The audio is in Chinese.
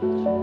去。